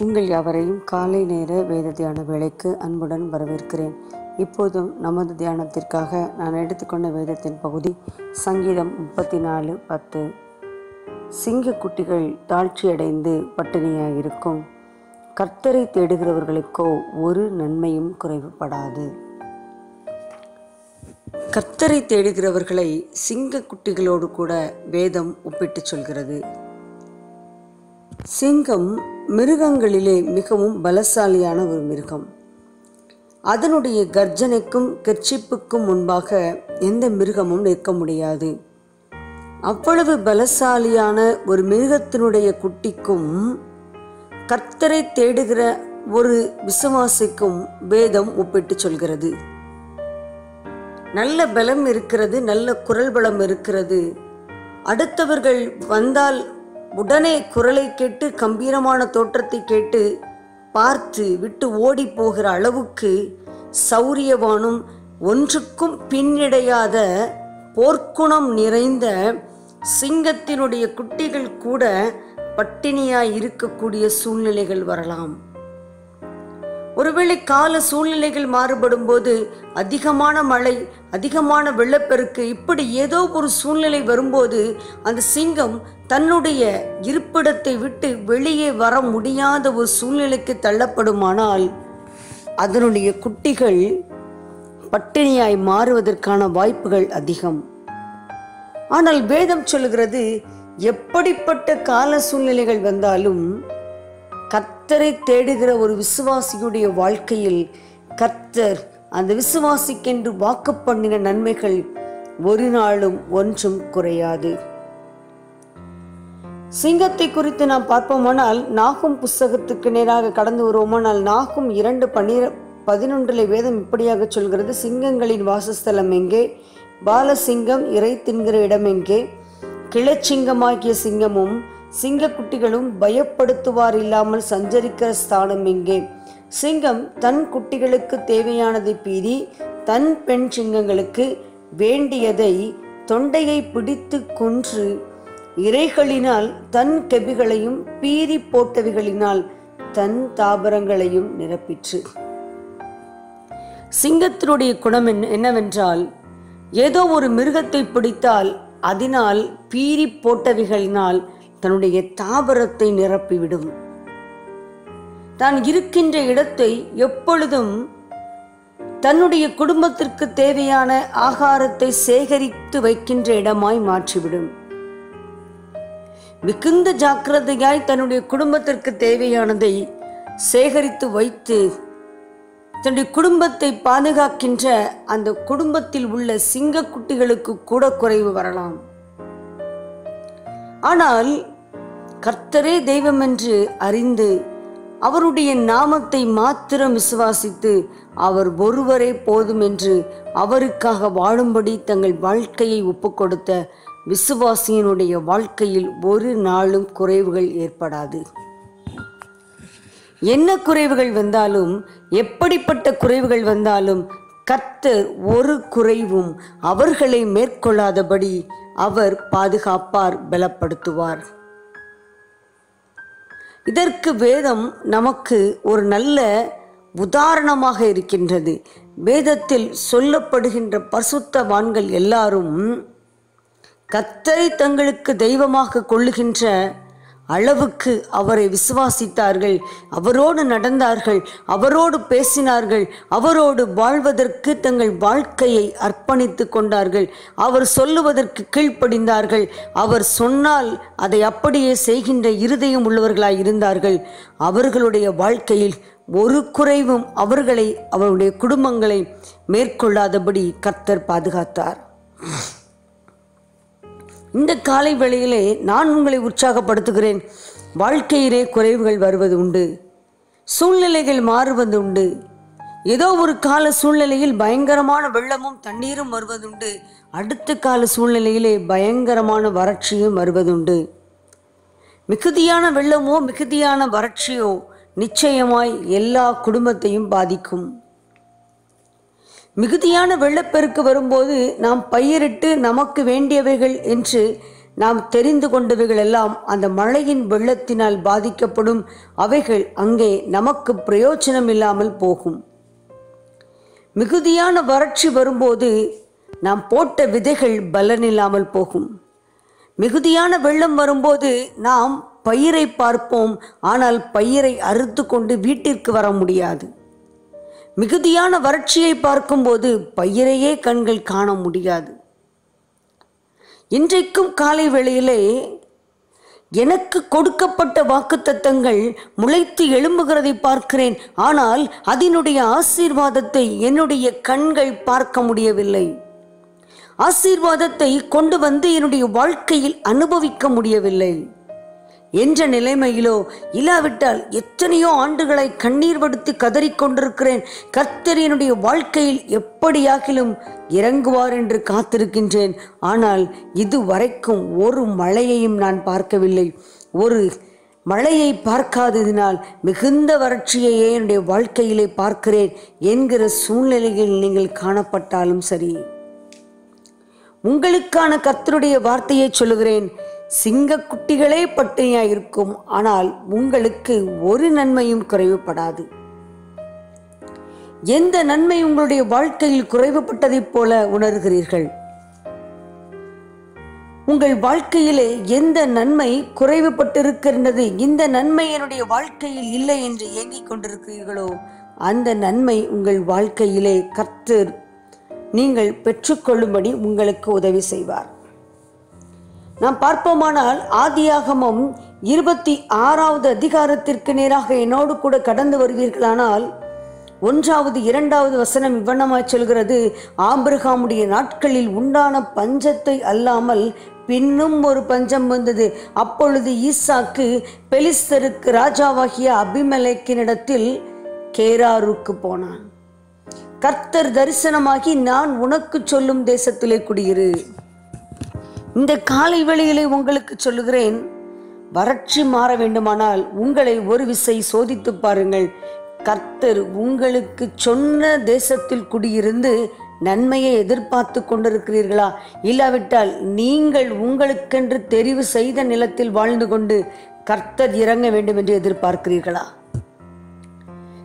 உங்கள் யாவரையும் காலை நேர வேத தியான வேலைக்கு அன்புடன் வரவேற்கிறேன். இப்போதும் நமது தியானத்திற்காக நான் எடுத்துக்கொண்ட வேதத்தின் பகுதி சங்கீதம் முப்பத்தி நாலு பத்து. சிங்க குட்டிகள் தாழ்ச்சியடைந்து பட்டினியாயிருக்கும். கர்த்தரை தேடுகிறவர்களுக்கோ ஒரு நன்மையும் குறைவுபடாது. கர்த்தரை தேடுகிறவர்களை சிங்க குட்டிகளோடு கூட வேதம் ஒப்பிட்டுச் சொல்கிறது. சிங்கம் மிருகங்களிலே மிகவும் பலசாலியான ஒரு மிருகம். அதனுடைய கர்ஜனைக்கும் கர்ச்சிப்புக்கும் முன்பாக எந்த மிருகமும் நிற்க முடியாது. அவ்வளவு பலசாலியான ஒரு மிருகத்தினுடைய குட்டிக்கும் கர்த்தரை தேடுகிற ஒரு விசுவாசிக்கும் வேதம் ஒப்பிட்டு சொல்கிறது. நல்ல பலம் இருக்கிறது நல்ல குரல் பலம் இருக்கிறது. அடுத்தவர்கள் வந்தால் உடனே குரலை கேட்டு கம்பீரமான தோற்றத்தை கேட்டு பார்த்து விட்டு ஓடி போகிற அளவுக்கு சௌரியவானும் ஒன்றுக்கும் பின்னடையாத போர்க்குணம் நிறைந்த சிங்கத்தினுடைய குட்டிகள் கூட பட்டினியாய் இருக்கக்கூடிய சூழ்நிலைகள் வரலாம். ஒருவேளை கால சூழ்நிலைகள் மாறுபடும் போது அதிகமான மழை அதிகமான வெள்ளப்பெருக்கு இப்படி ஏதோ ஒரு சூழ்நிலை வரும்போது அந்த சிங்கம் தன்னுடைய இருப்பிடத்தை விட்டு வெளியே வர முடியாத ஒரு சூழ்நிலைக்கு தள்ளப்படுமானால் அதனுடைய குட்டிகள் பட்டினியாய் மாறுவதற்கான வாய்ப்புகள் அதிகம். ஆனால் வேதம் சொல்கிறது எப்படிப்பட்ட கால சூழ்நிலைகள் வந்தாலும் கர்த்தரை தேடுகிற ஒரு விசுவாசியுடைய வாழ்க்கையில் கர்த்தர் அந்த விசுவாசிக்கென்று வாக்கு பண்ணின நன்மைகள் ஒரு நாளும் ஒன்றும் குறையாது. சிங்கத்தை குறித்து நாம் பார்ப்போமானால் நாகும் புஸ்தகத்துக்கு நேராக கடந்து வருவோமானால் நாகும் இரண்டு பன்னிர பதினொன்றில் வேதம் இப்படியாக சொல்கிறது சிங்கங்களின் வாசஸ்தலம் எங்கே? பாலசிங்கம் இறை தின்கிற இடம் எங்கே? கிளச்சிங்கமாகிய சிங்கமும் சிங்கக்குட்டிகளும் பயப்படுத்துவார் இல்லாமல் சஞ்சரிக்கிற ஸ்தானம் எங்கே? சிங்கம் தன் குட்டிகளுக்கு தேவையானதை பீறி தன் பெண் சிங்கங்களுக்கு வேண்டியதை தொண்டையை பிடித்து கொன்று இறைகளினால் தன் கெபிகளையும் பீறி போட்டவைகளினால் தன் தாபரங்களையும் நிரப்பிற்று. சிங்கத்தினுடைய குணம் என்னவென்றால் ஏதோ ஒரு மிருகத்தை பிடித்தால் அதனால் பீறி போட்டவைகளினால் தன்னுடைய தாபரத்தை நிரப்பிவிடும். தான் இருக்கின்ற இடத்தை எப்பொழுதும் தன்னுடைய குடும்பத்திற்கு தேவையான ஆகாரத்தை சேகரித்து வைக்கின்ற இடமாய் மாற்றிவிடும். மிகுந்த ஜாக்கிரதையாய் தன்னுடைய குடும்பத்திற்கு தேவையானதை சேகரித்து வைத்து தன்னுடைய குடும்பத்தை பாதுகாக்கின்ற அந்த குடும்பத்தில் உள்ள சிங்கக்குட்டிகளுக்கு கூட குறைவு வரலாம். ஆனால் கர்த்தரே தெய்வம் என்று அறிந்து அவருடைய நாமத்தை மாத்திரம் விசுவாசித்து அவர் ஒருவரே போதும் என்று அவருக்காக வாழும்படி தங்கள் வாழ்க்கையை ஒப்புக்கொடுத்த விசுவாசியினுடைய வாழ்க்கையில் ஒரு நாளும் குறைவுகள் ஏற்படாது. என்ன குறைவுகள் வந்தாலும் எப்படிப்பட்ட குறைவுகள் வந்தாலும் கர்த்தர் ஒரு குறைவும் அவர்களை மேற்கொள்ளாதபடி அவர் பாதுகாப்பார் பலப்படுத்துவார். இதற்கு வேதம் நமக்கு ஒரு நல்ல உதாரணமாக இருக்கின்றது. வேதத்தில் சொல்லப்படுகின்ற பசுத்தவான்கள் எல்லாரும் கத்தரை தங்களுக்கு தெய்வமாக கொள்ளுகின்ற அளவுக்கு அவரை விசுவாசித்தார்கள். அவரோடு நடந்தார்கள். அவரோடு பேசினார்கள். அவரோடு வாழ்வதற்கு தங்கள் வாழ்க்கையை அர்ப்பணித்து கொண்டார்கள். அவர் சொல்லுவதற்கு கீழ்ப்படிந்தார்கள். அவர் சொன்னால் அதை அப்படியே செய்கின்ற இருதயம் உள்ளவர்களாய் இருந்தார்கள். அவர்களுடைய வாழ்க்கையில் ஒரு குறைவும் அவர்களை அவருடைய குடும்பங்களை மேற்கொள்ளாதபடி கர்த்தர் பாதுகாத்தார். இந்த காலை வேளையிலே நான் உங்களை உற்சாகப்படுத்துகிறேன். வாழ்க்கையிலே குறைவுகள் வருவது உண்டு. சூழ்நிலைகள் மாறுவது உண்டு. ஏதோ ஒரு கால சூழ்நிலையில் பயங்கரமான வெள்ளமும் தண்ணீரும் வருவதுண்டு அடுத்த கால சூழ்நிலையிலே பயங்கரமான வறட்சியும் வருவதுண்டு மிகுதியான வெள்ளமோ மிகுதியான வறட்சியோ நிச்சயமாய் எல்லா குடும்பத்தையும் பாதிக்கும். மிகுதியான வெள்ளப்பெருக்கு வரும்போது நாம் பயிரிட்டு நமக்கு வேண்டியவைகள் என்று நாம் தெரிந்து கொண்டவைகள் எல்லாம் அந்த மழையின் வெள்ளத்தினால் பாதிக்கப்படும். அவைகள் அங்கே நமக்கு பிரயோஜனம் இல்லாமல் போகும். மிகுதியான வறட்சி வரும்போது நாம் போட்ட விதைகள் பலனில்லாமல் போகும். மிகுதியான வெள்ளம் வரும்போது நாம் பயிரை பார்ப்போம். ஆனால் பயிரை அறுத்து கொண்டு வீட்டிற்கு வர முடியாது. மிகுதியான வறட்சியை பார்க்கும்போது பயிரையே கண்கள் காண முடியாது. இன்றைக்கும் காலை வேளையிலே எனக்கு கொடுக்கப்பட்ட வாக்குத்தத்தங்கள் முளைத்து எழும்புகிறதை பார்க்கிறேன். ஆனால் அதனுடைய ஆசீர்வாதத்தை என்னுடைய கண்கள் பார்க்க முடியவில்லை. ஆசீர்வாதத்தை கொண்டு வந்து என்னுடைய வாழ்க்கையில் அனுபவிக்க முடியவில்லை. என்ற நிலைமையிலோ இல்லாவிட்டால் எத்தனையோ ஆண்டுகளை கண்ணீர் வடுத்து கதறிக்கொண்டிருக்கிறேன் கர்த்தர் என்னுடைய வாழ்க்கையில் எப்படியாகிலும் இறங்குவார் என்று காத்திருக்கின்றேன். ஆனால் இதுவரைக்கும் ஒரு மழையையும் நான் பார்க்கவில்லை. ஒரு மழையை பார்க்காததினால் மிகுந்த வறட்சியையே என்னுடைய வாழ்க்கையிலே பார்க்கிறேன் என்கிற சூழ்நிலையில் நீங்கள் காணப்பட்டாலும் சரி. உங்களுக்கான கர்த்தருடைய வார்த்தையை சொல்லுகிறேன். சிங்கக்குட்டிகளே பட்டினியாய் இருக்கும் ஆனால் உங்களுக்கு ஒரு நன்மையும் குறைவுபடாது. எந்த நன்மை உங்களுடைய வாழ்க்கையில் குறைவுபட்டதைப் போல உணர்கிறீர்கள்? உங்கள் வாழ்க்கையிலே எந்த நன்மை குறைவுபட்டிருக்கின்றது? இந்த நன்மை என்னுடைய வாழ்க்கையில் இல்லை என்று ஏங்கிக் கொண்டிருக்கிறீர்களோ? அந்த நன்மை உங்கள் வாழ்க்கையிலே கர்த்தர் நீங்கள் பெற்றுக்கொள்ளும்படி உங்களுக்கு உதவி செய்வார். நாம் பார்ப்போமானால் ஆதியாகமம் இருபத்தி ஆறாவது அதிகாரத்திற்கு நேராக என்னோடு கூட கடந்து வருவீர்களானால் ஒன்றாவது இரண்டாவது வசனம் இவ்வண்ணமாய் சொல்கிறது ஆபிரகாமுடைய நாட்களில் உண்டான பஞ்சத்தை அல்லாமல் பின்னும் ஒரு பஞ்சம் வந்தது. அப்பொழுது ஈசாக்கு பெலிஸ்தருக்கு ராஜாவாகிய அபிமலைக்கினிடத்தில் கேராருக்கு போனான். கர்த்தர் தரிசனமாகி நான் உனக்கு சொல்லும் தேசத்திலே குடியிரு. இந்த காலை வேளையிலே உங்களுக்கு சொல்லுகிறேன் வறட்சி மாற வேண்டுமானால் உங்களை ஒரு விசை சோதித்து பாருங்கள். கர்த்தர் உங்களுக்கு சொன்ன தேசத்தில் குடியிருந்து நன்மையை எதிர்பார்த்து கொண்டிருக்கிறீர்களா? இல்லாவிட்டால் நீங்கள் உங்களுக்கென்று தெரிவு செய்த நிலத்தில் வாழ்ந்து கொண்டு கர்த்தர் இறங்க வேண்டும் என்று எதிர்பார்க்கிறீர்களா?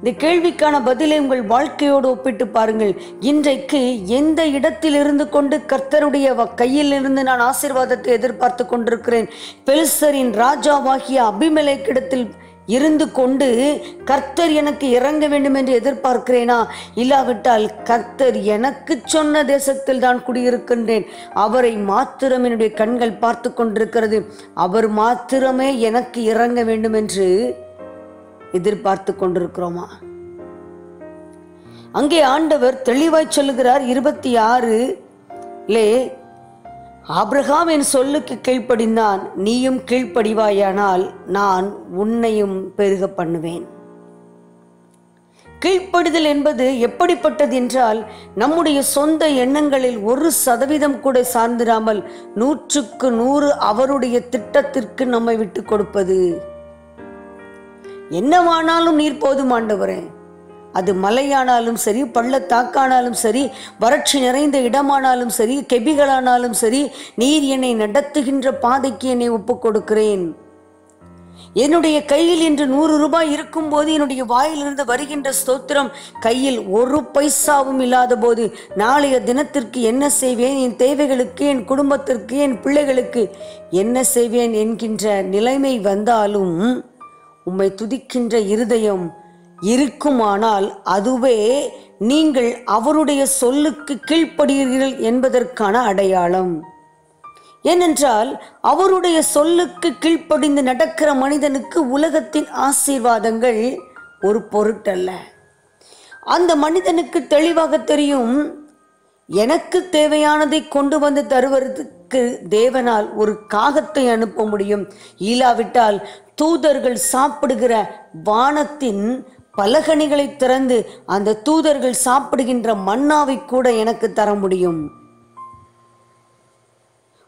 இந்த கேள்விக்கான பதிலை உங்கள் வாழ்க்கையோடு ஒப்பிட்டு பாருங்கள். இன்றைக்கு எந்த இடத்தில் இருந்து கொண்டு கர்த்தருடைய கையில் இருந்து நான் ஆசீர்வாதத்தை எதிர்பார்த்து கொண்டிருக்கிறேன்? பெலிஸ்தரின் ராஜாவாகிய அபிமலைக்கிடத்தில் இருந்து கொண்டு கர்த்தர் எனக்கு இறங்க வேண்டும் என்று எதிர்பார்க்கிறேனா? இல்லாவிட்டால் கர்த்தர் எனக்கு சொன்ன தேசத்தில் தான் குடியிருக்கின்றேன். அவரை மாத்திரம் என்னுடைய கண்கள் பார்த்து கொண்டிருக்கிறது. அவர் மாத்திரமே எனக்கு இறங்க வேண்டும் என்று எதிர்பார்த்து கொண்டிருக்கிறோமா? அங்கே ஆண்டவர் தெளிவாய் சொல்லுகிறார் இருபத்தி ஆறு லே ஆப்ரஹாம் என் சொல்லுக்கு கீழ்ப்படிந்தான் நீயும் கீழ்ப்படிவாயானால் நான் உன்னையும் பெருக பண்ணுவேன். கீழ்ப்படுதல் என்பது எப்படிப்பட்டது என்றால் நம்முடைய சொந்த எண்ணங்களில் ஒரு சதவீதம் கூட சார்ந்திராமல் நூற்றுக்கு நூறு அவருடைய திட்டத்திற்கு நம்மை விட்டு கொடுப்பது. என்னவானாலும் நீர் போதும் ஆண்டவரே. அது மலையானாலும் சரி பள்ளத்தாக்கானாலும் சரி வறட்சி நிறைந்த இடமானாலும் சரி கெபிகளானாலும் சரி நீர் என்னை நடத்துகின்ற பாதைக்கு என்னை ஒப்புக் கொடுக்கிறேன் என்னுடைய கையில் இன்று நூறு ரூபாய் இருக்கும்போது என்னுடைய வாயிலிருந்து வருகின்ற ஸ்தோத்திரம் கையில் ஒரு பைசாவும் இல்லாத போது நாளைய தினத்திற்கு என்ன செய்வேன்? என் தேவைகளுக்கு என் குடும்பத்திற்கு என் பிள்ளைகளுக்கு என்ன செய்வேன்? என்கின்ற நிலைமை வந்தாலும் உம்மை துதிக்கின்ற இருதயம் இருக்குமானால் அதுவே நீங்கள் அவருடைய சொல்லுக்கு கீழ்ப்படுகிறீர்கள் என்பதற்கான அடையாளம். ஏனென்றால் அவருடைய சொல்லுக்கு கீழ்ப்படிந்து நடக்கிற மனிதனுக்கு உலகத்தின் ஆசீர்வாதங்கள் ஒரு பொருட்டல்ல. அந்த மனிதனுக்கு தெளிவாக தெரியும் எனக்கு தேவையானதை கொண்டு வந்து தருவதற்கு தேவனால் ஒரு காகத்தை அனுப்ப முடியும். இல்லாவிட்டால் தூதர்கள் சாப்பிடுகிற வானத்தின் பலகணிகளை திறந்து அந்த தூதர்கள் சாப்பிடுகின்ற மன்னாவை கூட எனக்கு தர முடியும்?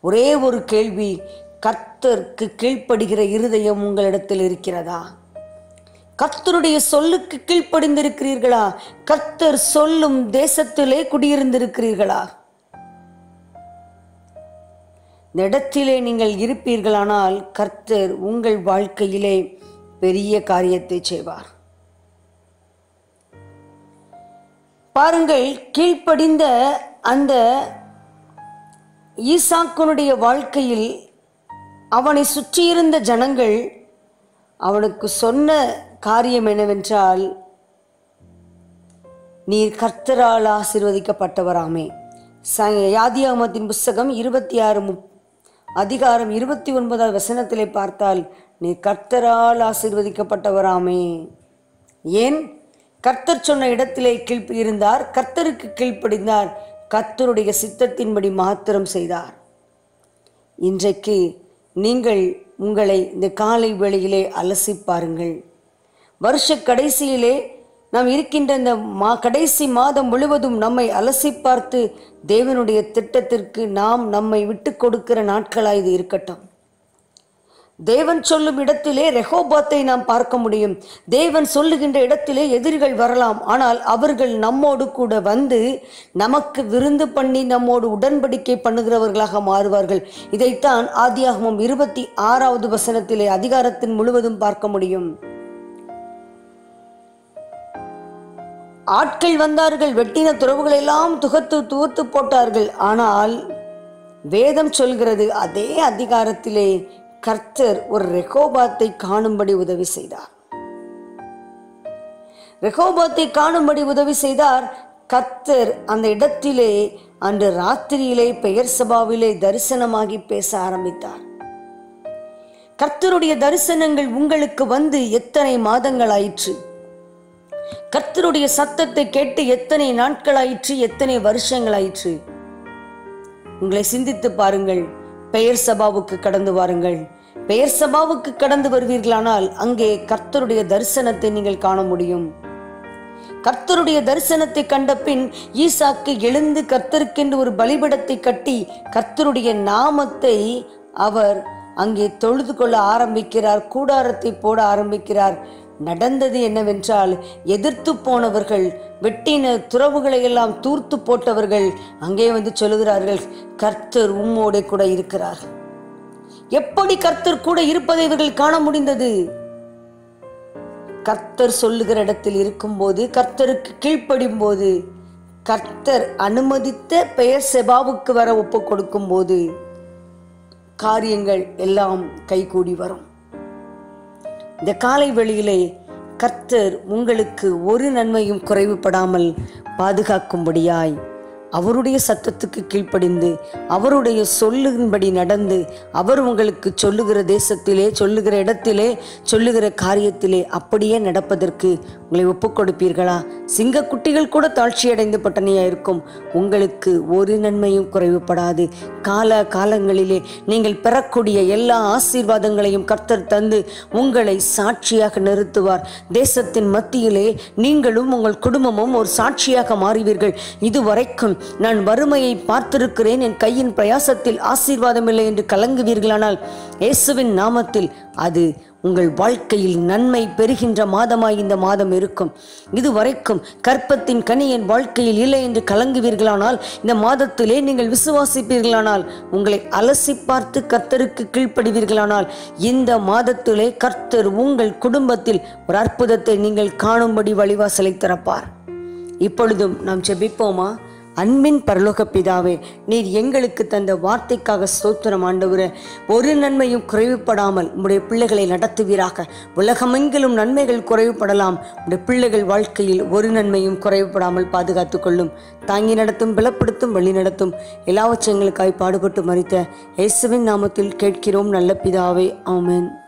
ஒரே ஒரு கேள்வி கர்த்தருக்கு கீழ்ப்படுகிற இருதயம் உங்களிடத்தில் இருக்கிறதா? கர்த்தருடைய சொல்லுக்கு கீழ்ப்படிந்திருக்கிறீர்களா? கர்த்தர் சொல்லும் தேசத்திலே குடியிருந்திருக்கிறீர்களா? இந்த இடத்திலே நீங்கள் இருப்பீர்களானால் கர்த்தர் உங்கள் வாழ்க்கையிலே பெரிய காரியத்தை செய்வார். பாருங்கள் கீழ்ப்படிந்த அந்த ஈசாக்கனுடைய வாழ்க்கையில் அவனை சுற்றியிருந்த ஜனங்கள் அவனுக்கு சொன்ன காரியம் என்னவென்றால் நீர் கர்த்தரால் ஆசிர்வதிக்கப்பட்டவராமே. ச- புஸ்தகம் இருபத்தி ஆறு முப்பது அதிகாரம் இருபத்தி ஒன்பதாவது வசனத்திலே பார்த்தால் நீ கர்த்தரால் ஆசிர்வதிக்கப்பட்டவராமே. ஏன்? கர்த்தர் சொன்ன இடத்திலே கீழ் இருந்தார் கர்த்தருக்கு கீழ்ப்படிந்தார் கர்த்தருடைய சித்தத்தின்படி மாத்திரம் செய்தார். இன்றைக்கு நீங்கள் உங்களை இந்த காலை வேளையிலே அலசி பாருங்கள். வருஷ கடைசியிலே நாம் இருக்கின்ற இந்த மா கடைசி மாதம் முழுவதும் நம்மை அலசி பார்த்து தேவனுடைய திட்டத்திற்கு நாம் நம்மை விட்டு கொடுக்கிற நாட்களாக இது இருக்கட்டும். தேவன் சொல்லும் இடத்திலே ரெஹோபாத்தை நாம் பார்க்க முடியும். தேவன் சொல்லுகின்ற இடத்திலே எதிரிகள் வரலாம். ஆனால் அவர்கள் நம்மோடு கூட வந்து நமக்கு விருந்து பண்ணி நம்மோடு உடன்படிக்கை பண்ணுகிறவர்களாக மாறுவார்கள். இதைத்தான் ஆதியாகமம் இருபத்தி ஆறாவது வசனத்திலே அதிகாரத்தின் முழுவதும் பார்க்க முடியும். ஆட்கள் வந்தார்கள் வெட்டின துறவுகள் எல்லாம் துகத்து துவத்து போட்டார்கள். ஆனால் வேதம் சொல்கிறது அதே அதிகாரத்திலே கர்த்தர் ஒரு ரெகோபாத்தை காணும்படி உதவி செய்தார். ரெகோபாத்தை காணும்படி உதவி செய்தார். கர்த்தர் அந்த இடத்திலே அன்று ராத்திரியிலே பெயர் சபாவிலே தரிசனமாகி பேச ஆரம்பித்தார். கர்த்தருடைய தரிசனங்கள் உங்களுக்கு வந்து எத்தனை மாதங்கள் ஆயிற்று கர்த்தருடைய சத்தத்தை கேட்டு எத்தனை நாட்களாயிற்று எத்தனை வருஷங்களாயிற்று? உங்களை சிந்தித்து பாருங்கள். பெயர் சபாவுக்கு கடந்து வாருங்கள். பெயர் சபாவுக்கு கடந்து வருவீர்களானால் அங்கே கர்த்தருடைய தரிசனத்தை நீங்கள் காண முடியும். கர்த்தருடைய தரிசனத்தை கண்ட பின் ஈசாக்கு எழுந்து கர்த்தருக்கென்று ஒரு பலிபடத்தை கட்டி கர்த்தருடைய நாமத்தை அவர் அங்கே தொழுது கொள்ள ஆரம்பிக்கிறார் கூடாரத்தை போட ஆரம்பிக்கிறார். நடந்தது என்னவென்றால் எதிர்த்து போனவர்கள் வெட்டின துறவுகளை எல்லாம் தூர்த்து போட்டவர்கள் அங்கே வந்து சொல்லுகிறார்கள் கர்த்தர் உம்மோடே கூட இருக்கிறார். எப்படி கர்த்தர் கூட இருப்பதை இவர்கள் காண முடிந்தது? கர்த்தர் சொல்லுகிற இடத்தில் இருக்கும்போது கர்த்தருக்கு கீழ்ப்படியும் போது கர்த்தர் அனுமதித்த பெயர் செபாவுக்கு வர ஒப்பு கொடுக்கும் போது காரியங்கள் எல்லாம் கைகூடி வரும். இந்த காலை வெளியிலே கர்த்தர் உங்களுக்கு ஒரு நன்மையும் குறைவுபடாமல் பாதுகாக்கும்படியாய். அவருடைய சத்தத்துக்கு கீழ்ப்படிந்து அவருடைய சொல்லுகின்படி நடந்து அவர் உங்களுக்கு சொல்லுகிற தேசத்திலே சொல்லுகிற இடத்திலே சொல்லுகிற காரியத்திலே அப்படியே நடப்பதற்கு உங்களை ஒப்புக் கொடுப்பீர்களா சிங்கக்குட்டிகள் கூட தாழ்ச்சியடைந்து பட்டனையாக இருக்கும். உங்களுக்கு ஒரு நன்மையும் குறைவுபடாது. கால காலங்களிலே நீங்கள் பெறக்கூடிய எல்லா ஆசீர்வாதங்களையும் கர்த்தர் தந்து உங்களை சாட்சியாக நிறுத்துவார். தேசத்தின் மத்தியிலே நீங்களும் உங்கள் குடும்பமும் ஒரு சாட்சியாக மாறுவீர்கள். இதுவரைக்கும் நான் வறுமையை பார்த்திருக்கிறேன் என் கையின் பிரயாசத்தில் ஆசீர்வாதம் இல்லை என்று கலங்குவீர்களானால் இயேசுவின் நாமத்தில் அது உங்கள் வாழ்க்கையில் நன்மை பெறுகின்ற மாதமாய் இந்த மாதம் இருக்கும். இதுவரைக்கும் கற்பத்தின் கனி என் வாழ்க்கையில் இல்லை என்று கலங்குவீர்களானால் இந்த மாதத்திலே நீங்கள் விசுவாசிப்பீர்களானால் உங்களை அலசி பார்த்து கர்த்தருக்கு கீழ்ப்படுவீர்களானால் இந்த மாதத்திலே கர்த்தர் உங்கள் குடும்பத்தில் ஒரு அற்புதத்தை நீங்கள் காணும்படி வழிவாசலை திறப்பார். இப்பொழுதும் நாம் செபிப்போமா அன்பின் பரலோக பிதாவே நீர் எங்களுக்கு தந்த வார்த்தைக்காக ஸ்தோத்திரம் ஆண்டவரே. ஒரு நன்மையும் குறைவுபடாமல் உடைய பிள்ளைகளை நடத்துவீராக. உலகமெங்கிலும் நன்மைகள் குறைவுபடலாம். உடைய பிள்ளைகள் வாழ்க்கையில் ஒரு நன்மையும் குறைவுபடாமல் பாதுகாத்து கொள்ளும். தாங்கி நடத்தும் பலப்படுத்தும் வழி நடத்தும். எல்லாவற்றங்களுக்காய் பாடுபட்டு மறித்த இயேசுவின் நாமத்தில் கேட்கிறோம் நல்ல பிதாவே. ஆமேன்.